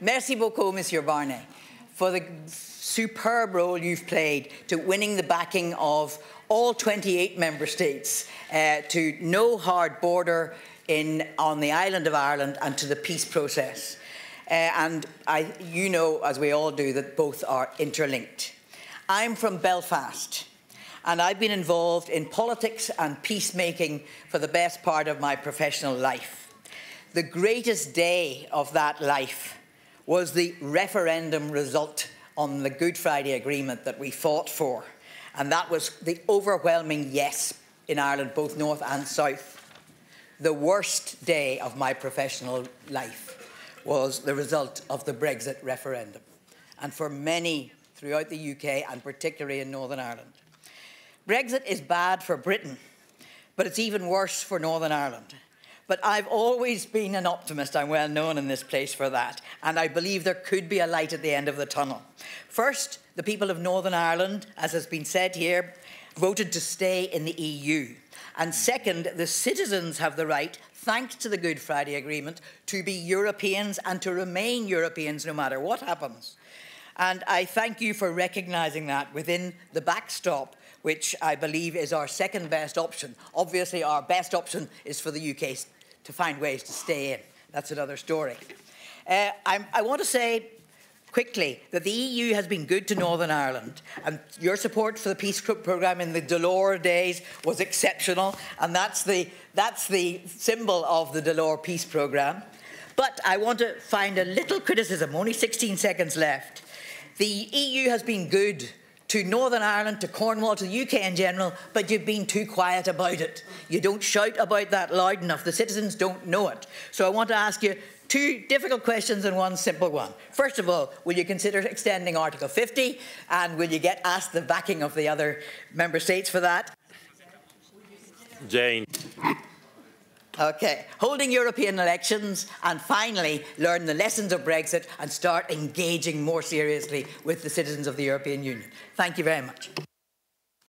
Merci beaucoup, Monsieur Barnier, for the superb role you've played to winning the backing of all 28 member states uh, to no hard border in, on the island of Ireland and to the peace process. Uh, and I, you know, as we all do, that both are interlinked. I'm from Belfast, and I've been involved in politics and peacemaking for the best part of my professional life. The greatest day of that life was the referendum result on the Good Friday Agreement that we fought for. And that was the overwhelming yes in Ireland, both north and south. The worst day of my professional life was the result of the Brexit referendum. And for many throughout the UK, and particularly in Northern Ireland. Brexit is bad for Britain, but it's even worse for Northern Ireland. But I've always been an optimist. I'm well known in this place for that. And I believe there could be a light at the end of the tunnel. First, the people of Northern Ireland, as has been said here, voted to stay in the EU. And second, the citizens have the right, thanks to the Good Friday Agreement, to be Europeans and to remain Europeans no matter what happens. And I thank you for recognising that within the backstop which I believe is our second best option. Obviously, our best option is for the UK to find ways to stay in. That's another story. Uh, i want to say quickly that the EU has been good to Northern Ireland, and your support for the peace programme in the Delors days was exceptional, and that's the, that's the symbol of the Delors peace programme. But I want to find a little criticism, only 16 seconds left. The EU has been good to Northern Ireland, to Cornwall, to the UK in general, but you've been too quiet about it. You don't shout about that loud enough. The citizens don't know it. So I want to ask you two difficult questions and one simple one. First of all, will you consider extending Article 50 and will you get asked the backing of the other member states for that? Jane. Okay, holding European elections and finally learn the lessons of Brexit and start engaging more seriously with the citizens of the European Union. Thank you very much.